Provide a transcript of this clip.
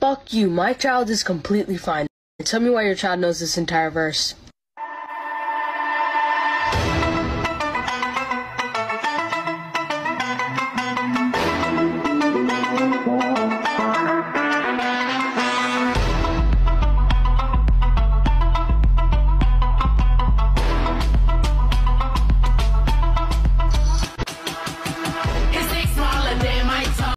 Fuck you, my child is completely fine. Tell me why your child knows this entire verse.